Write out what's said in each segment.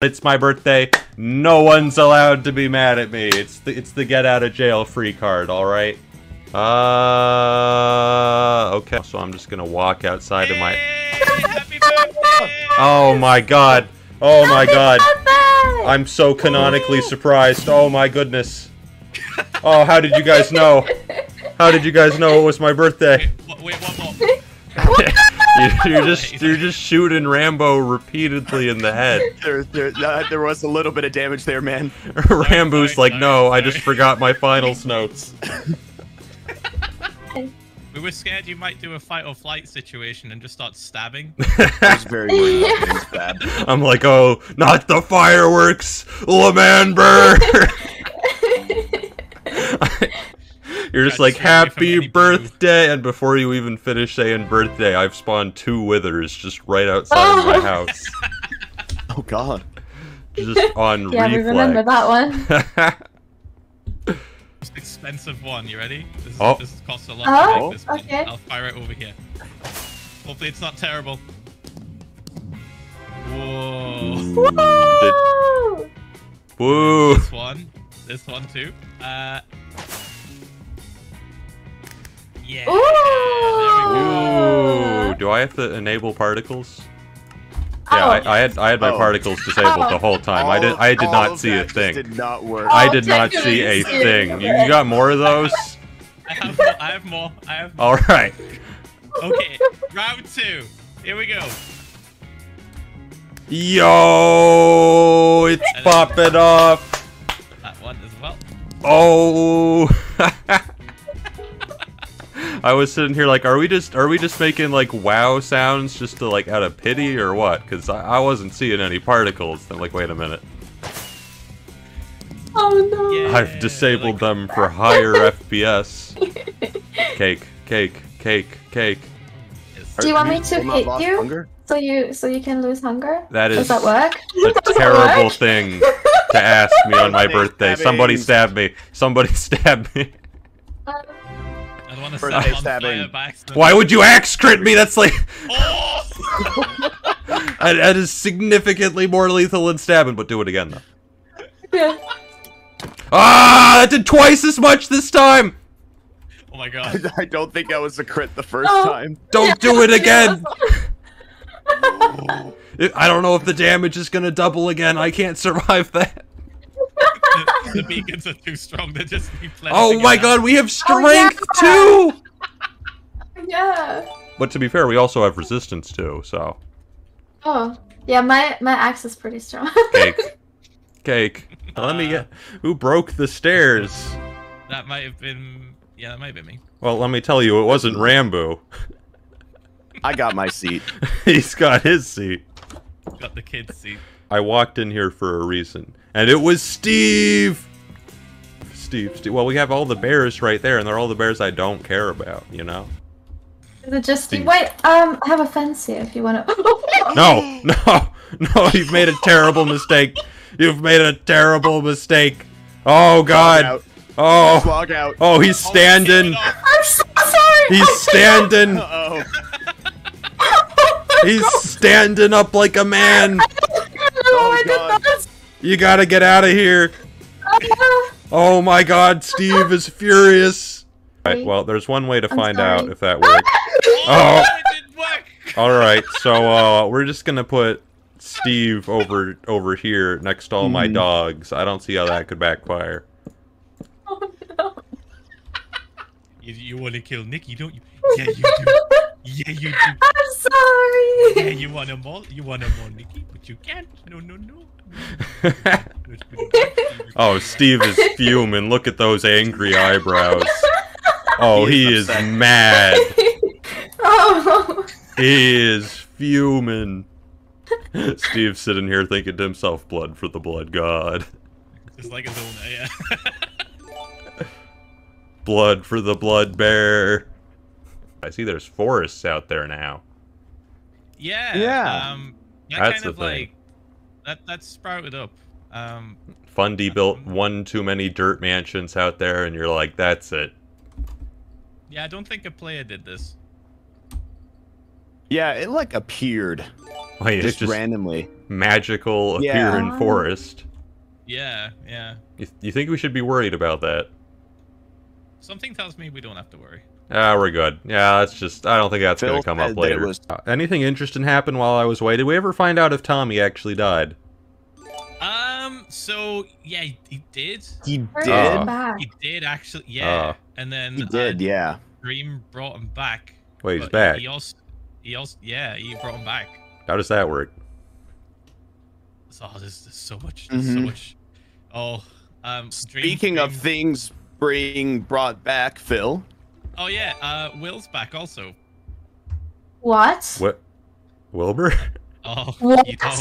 It's my birthday. No one's allowed to be mad at me. It's the it's the get out of jail free card, all right? Uh okay. So I'm just going to walk outside of my Oh my god. Oh my god. I'm so canonically surprised. Oh my goodness. Oh, how did you guys know? How did you guys know it was my birthday? Wait, wait, one more. You're just you're just shooting Ranboo repeatedly in the head. There, there, uh, there was a little bit of damage there, man. Ranboo's sorry, like, no, I just forgot my finals notes. We were scared you might do a fight or flight situation and just start stabbing. I was very worried about things bad. I'm like, oh, not the fireworks, Lamander. You're just like, straight away from happy any blue. birthday, and before you even finish saying birthday, I've spawned two withers just right outside of my Oh. house, Oh God. just on Yeah, we remember that one. Most expensive one. You ready? This, is, Oh. this costs a lot Oh, to make one. okay. I'll fire it over here. Hopefully it's not terrible. Whoa. Whoa! Woo! This one. This one too. Uh. Yeah. There we go. Ooh, do I have to enable particles? Oh. Yeah, I, I had I had my Oh. particles disabled the whole time. I did I did not see a thing. Did not work. I Oh, did not see a thing. You, you got more of those? I have more. I have more. I have more. All right. Okay. Round two. Here we go. Yo, it's popping off. That one as well. Oh. I was sitting here like, are we just are we just making like wow sounds just to like out of pity or what? Because I, I wasn't seeing any particles. I'm like, wait a minute. Oh no. Yeah. I've disabled like- them for higher FPS. Cake, cake, cake, cake. Yes. Do you want me to hit you? Hunger? So you so you can lose hunger? That Does that work? a Does terrible work? thing to ask me on my Birthday birthday. Somebody stabbing. stab me. Somebody stab me. I don't want to Birthday set on stabbing. fire by. Why would you axe crit me? That's like Oh! that that is significantly more lethal than stabbing. But do it again though. Yeah. Ah, that did twice as much this time. oh my god. I don't think that was a crit the first Oh. time. Don't do it again. I don't know if the damage is gonna double again. I can't survive that. The, the beacons are too strong. They just keep Oh my god, we have oh, strength Oh, yeah. too. yeah. But to be fair, we also have resistance too. So Oh. Yeah, my my axe is pretty strong. cake, cake. Let me get. Who broke the stairs? That might have been. Yeah, that might have been me. Well, let me tell you, it wasn't Ranboo. I got my seat. He's got his seat. Got the kids seat. I walked in here for a reason, and it was Steve. Steve, Steve. Well, we have all the bears right there, and they're all the bears I don't care about. You know. Is it just Steve. wait? Um, I have a fence here if you want to. No, no, no! You've made a terrible mistake. You've made a terrible mistake. Oh God. Oh. Log out. Oh, he's standing. I'm so sorry. He's standing. Uh-oh. He's standing up like a man. No, I did God. not. You gotta get out of here. Ah. Oh my god, Steve is furious. Alright, well, there's one way to I'm find sorry. out if that works. Oh, Oh. it didn't work. Alright, so uh we're just gonna put Steve over over here next to all my Hmm. dogs. I don't see how that could backfire. Oh, no. You, you want to kill Niki, don't you? Yeah, you do. Yeah, you do. I'm sorry. Yeah, you want to more. You want to more Niki, but you can't. No, no, no. oh, Steve is fuming. Look at those angry eyebrows. Oh, He he is is mad. oh. He is fuming. Steve's sitting here thinking to himself, blood for the blood god. Just like his own. Yeah. Blood for the blood bear. I see there's forests out there now. yeah. Yeah. Um, that That's kind the of thing. like that. That sprouted up. Um, Fundy built one too many dirt mansions out there, and you're like, that's it. yeah, I don't think a player did this. Yeah, it like appeared Wait, just, it's just randomly. magical Yeah. appearing forest. Yeah, yeah. You, you think we should be worried about that? Something tells me we don't have to worry. Ah, we're good. Yeah, that's just. I don't think that's Phil gonna come up later. was- Uh, anything interesting happened while I was away? Did we ever find out if Tommy actually died? Um. So yeah, he, he did. He did. Uh. He did actually. Yeah. Uh. and then He did. uh, Yeah. Dream brought him back. Wait, he's back. He also, he also, yeah, he brought him back. How does that work? So oh, there's, there's so much, there's so Mhm. much. Oh, um. Dream- Speaking of things being brought back, Phil. Oh yeah, uh, Will's back also. What? What? Wilbur? Oh, What? you know.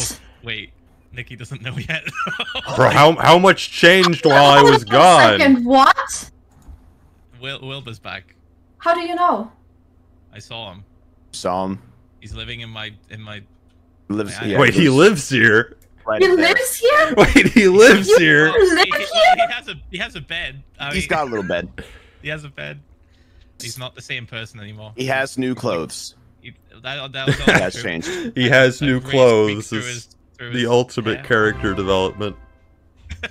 Wait, Niki doesn't know yet. Bro, how how much changed while I was Hold on a gone? Second, what? Will Wilbur's back. How do you know? I saw him. Saw him. He's living in my in my. Lives. Yeah, yeah, Wait, he lives here. right He there. lives here? Wait, he lives You- here. Well, he, live he- well, he has a he has a bed. I He's mean, got a little bed. he has a bed. He's not the same person anymore. He has new clothes. He, that, that was has changed. He has new clothes. through his- through the his ultimate hair. character development.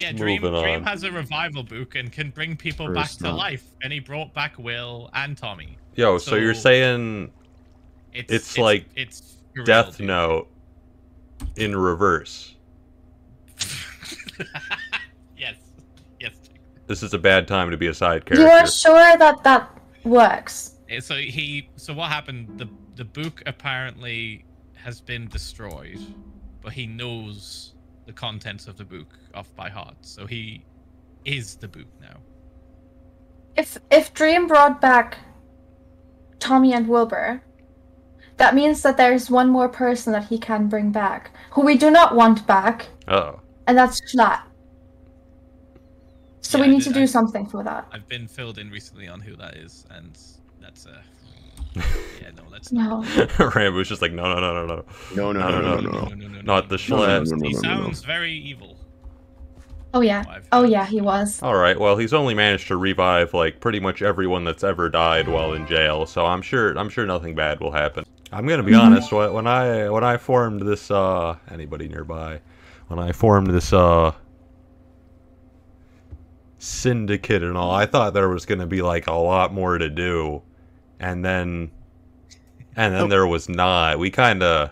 Yeah, Dream, Dream has a revival book and can bring people back to not. life, and he brought back Will and Tommy. Yo, so, you're saying It's It's like it's Death. Note in reverse? yes, yes. This is a bad time to be a side character. You are sure that that works? Eh, So he, so what happened? The the book apparently has been destroyed, but he knows the contents of the book off by heart. So he is the book now. If if Dream brought back Tommy and Wilbur, that means that there's one more person that he can bring back, who we do not want back, Oh, and that's Schlatt. So Yeah, we need did- to do I- something for that. I've been filled in recently on who that is, and that's uh, yeah, no, let's not. No. Ranboo's just like no, no, no, no, no. No, no, no, no, no, no. Not the No, no, Schlatt. no, no, He no, no, no. sounds very evil. Oh yeah. Oh yeah, he was. All right. Well, he's only managed to revive like pretty much everyone that's ever died while in jail, so I'm sure I'm sure nothing bad will happen. I'm gonna be Mhm. honest. When I when I formed this, uh, anybody nearby, when I formed this, uh, syndicate and all, I thought there was gonna be like a lot more to do, and then, and then there was not. We kind of.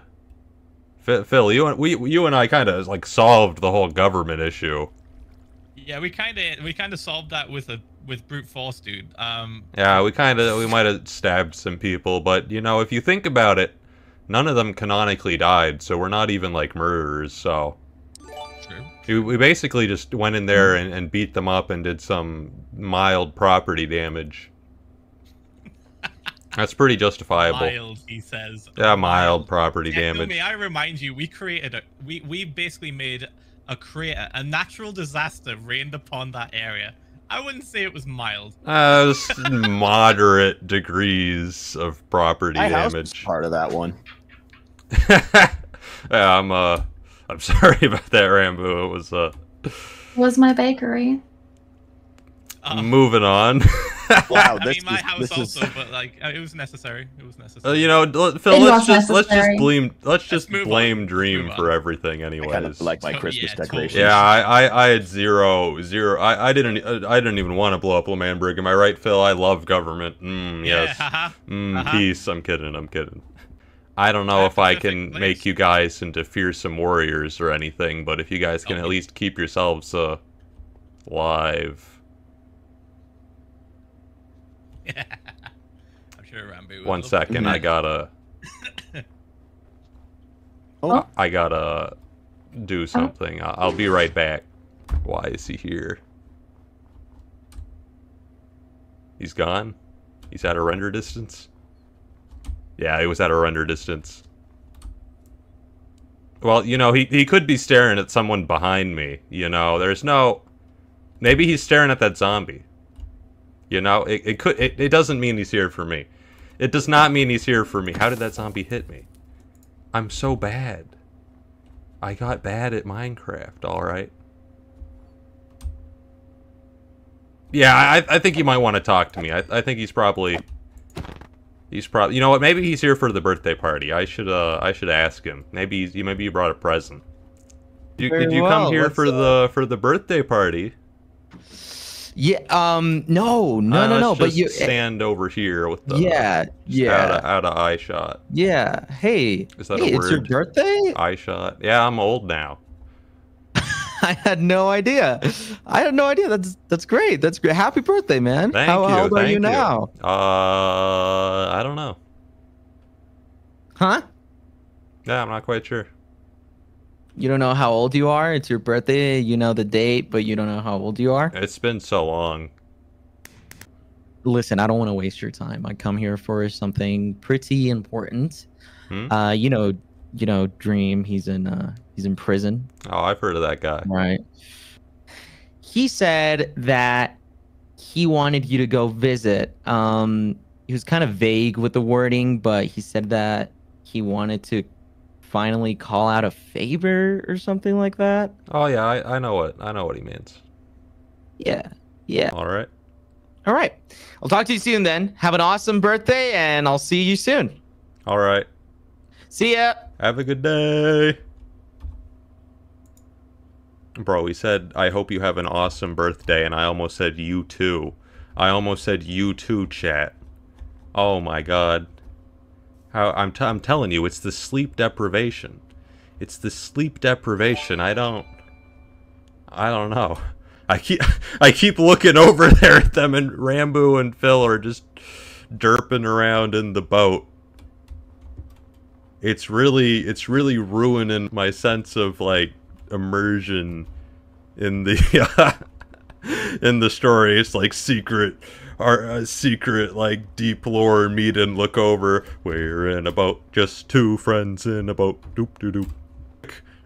Phil, you and we, you and I kind of like solved the whole government issue. Yeah, we kind of we kind of solved that with a with brute force, dude. Um, Yeah, we kind of we might have stabbed some people, but you know, if you think about it, none of them canonically died, so we're not even like murderers. So true. We, we basically just went in there and, and beat them up and did some mild property damage. That's pretty justifiable. Mild, he says. Yeah, mild property Yeah, damage. May I remind you, we created a we we basically made a crater, a natural disaster rained upon that area. I wouldn't say it was mild. Uh, s- moderate degrees of property My house was damage. part of that one. yeah, I'm uh, I'm sorry about that, Ranboo. It was uh, Was my bakery. Uh, moving on. Wow, I this mean, my is- house this is- also, but like uh, it was necessary. It was Uh, necessary. you know, Phil, It let's was just let's just blame let's just move on. blame Let's Dream for on. everything, I kind of like my To- Christmas yeah, totally. decorations. yeah, I, I I had zero zero. I I didn't uh, I didn't even want to blow up L'Manberg. Am I right, Phil? I love government. Mm, yeah, yes. haha. Mm, Uh-huh. peace. I'm kidding. I'm kidding. I don't know if I can Pacific make you guys into fearsome warriors or anything, but if you guys can Oh, at least keep yourselves uh, alive. I'm sure Ranboo. would One love second. I gotta. Oh. I gotta do something. I- I'll be right back. Why is he here? He's gone? He's at a render distance? Yeah, he was at a render distance. Well, you know, he, he could be staring at someone behind me. You know, there's no. Maybe he's staring at that zombie. You know, it, it could. It, it doesn't mean he's here for me. It does not mean he's here for me. How did that zombie hit me? I'm so bad. I got bad at Minecraft, alright? Yeah, I, I think you might want to talk to me. I, I think he's probably... He's probably. You know what? Maybe he's here for the birthday party. I should. Uh, I should ask him. Maybe he's. Maybe he brought a present. You, did you well, come here let's, for uh, the for the birthday party? Yeah. Um. No. No. Uh, no. No. let's But just you. stand over here with the yeah. Yeah. out Yeah. of, out of eye shot. Yeah. Hey. Is that hey, a it's your birthday? Eye shot. Yeah, I'm old now. I had no idea. I had no idea. That's that's great. That's great. Happy birthday, man. Thank how, you. how old thank are you now? Uh, I don't know. Huh? Yeah, I'm not quite sure. You don't know how old you are? It's your birthday. You know the date, but you don't know how old you are. It's been so long. Listen, I don't want to waste your time. I come here for something pretty important. Hmm? Uh, you know, you know, Dream. He's in uh, he's in prison, Oh, I've heard of that guy. right? He said that he wanted you to go visit. Um, he was kind of vague with the wording, but he said that he wanted to finally call out a favor or something like that. Oh yeah, I, I know what I know what he means. Yeah, yeah. All right. All right. I'll talk to you soon then. Have an awesome birthday, and I'll see you soon. All right. See ya. Have a good day. Bro, he said, I hope you have an awesome birthday, and I almost said you too. I almost said you too, chat. Oh my god. How I'm, t- I'm telling you, it's the sleep deprivation. It's the sleep deprivation. I don't. I don't know. I keep I keep looking over there at them, and Ranboo and Phil are just derping around in the boat it's really it's really ruining my sense of like immersion in the in the story. It's like secret our uh, secret like deep lore meet and look over. We're in a boat just two friends in a boat. Doop doop doop.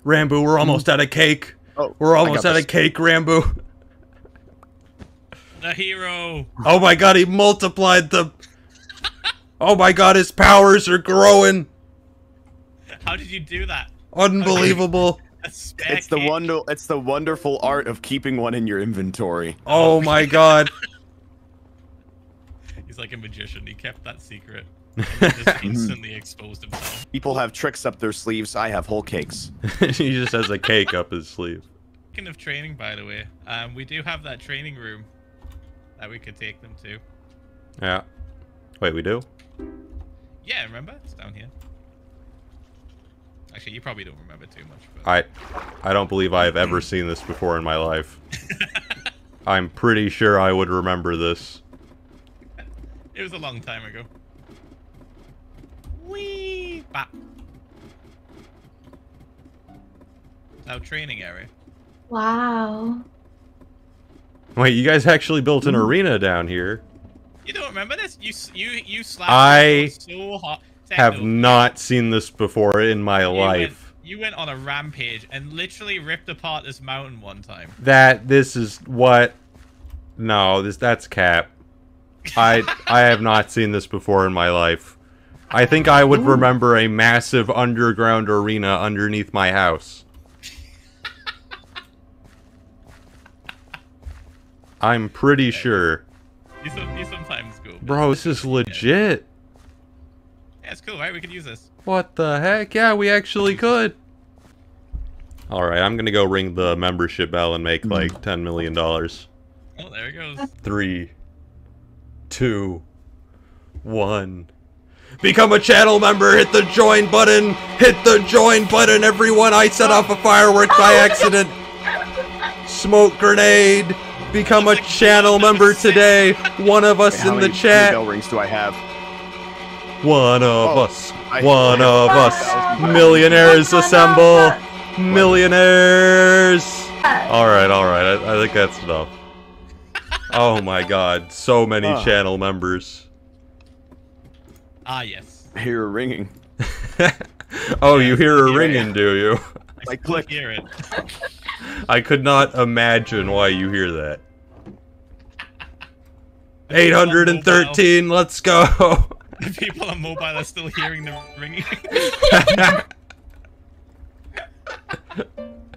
Ranboo we're almost out of cake. Oh, we're almost out this. of cake Ranboo. The hero. oh my god he multiplied the oh my god his powers are growing How did you do that? unbelievable A It's the wonder. It's the wonderful art of keeping one in your inventory. Oh my god. He's like a magician. He kept that secret. And just instantly exposed himself. People have tricks up their sleeves. I have whole cakes. he just has a cake up his sleeve. Speaking of training, by the way, um, we do have that training room that we could take them to. Yeah. Wait, we do? Yeah, remember? It's down here. Actually, you probably don't remember too much. But... I I don't believe I have ever seen this before in my life. I'm pretty sure I would remember this. It was a long time ago. Wee! Bop. Our training area. Wow. Wait, you guys actually built an mm. arena down here? You don't remember this? You you you slapped I so hot. Have not seen this before in my you life. Went, you went on a rampage and literally ripped apart this mountain one time. That this is what No, this that's cap. I I have not seen this before in my life. I think I would remember a massive underground arena underneath my house. I'm pretty sure. You, some, you sometimes go. Bro, this is legit. Yeah, it's cool, right? We could use this. What the heck? Yeah, we actually could. Alright, I'm gonna go ring the membership bell and make like mm. $10 million. Oh, there it goes. Three, two, one. Become a channel member, hit the join button! Hit the join button, everyone! I set off a firework by accident! Smoke grenade! Become a channel member today! One of us How in the many- How chat! many bell rings do I have? One of Oh, us! I- One of us! Millionaires assemble! Millionaires! Alright, alright, I, I think that's enough. Oh my god, so many Ah. channel members. Ah, yes. I hear a ringing. oh, you hear a Yeah. ringing, do you? I Like, click. hear it. I could not imagine why you hear that. 813, let's go! The people on mobile are still hearing the ringing.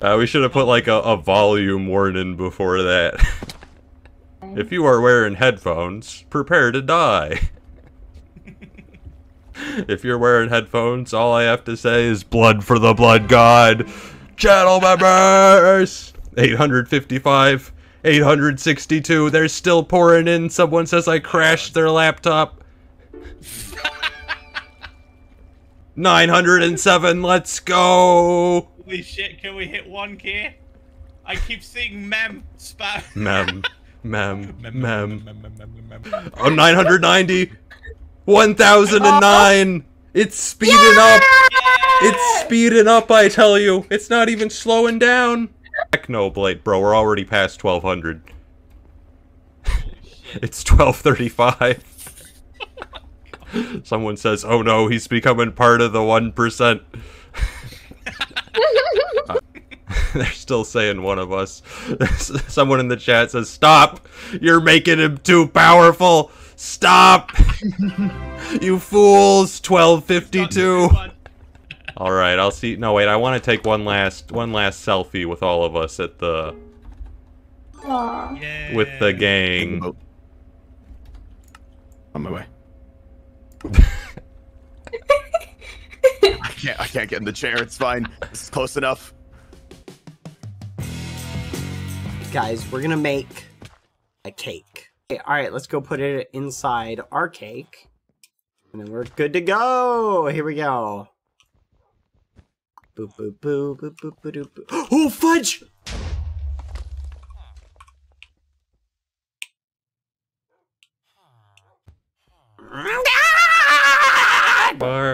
uh, we should have put like a, a volume warning before that. if you are wearing headphones, prepare to die. if you're wearing headphones, all I have to say is blood for the blood god. Channel members! 855, 862, they're still pouring in. Someone says I crashed their laptop. 907, let's go! Holy shit, can we hit 1k? I keep seeing mem spam. Mem, mem, Mem, mem. mem, mem, mem, mem, mem. Oh, 990! 1009! It's speeding up! It's speeding up, I tell you! It's not even slowing down! Technoblade, bro, we're already past 1200. It's 1235. Someone says, oh no, he's becoming part of the 1%. percent." They're still saying one of us. Someone in the chat says, stop! You're making him too powerful! Stop! you fools! 1252! All right, I'll see. No, wait. I want to take one last, one last selfie with all of us at the, Aw. With the gang. On my way. I can't. I can't get in the chair. It's fine. This is close enough. Guys, we're gonna make a cake. Okay, all right, let's go put it inside our cake, and then we're good to go. Here we go. Boop boop boop boop boop boop boop. Oh fudge! sidebar.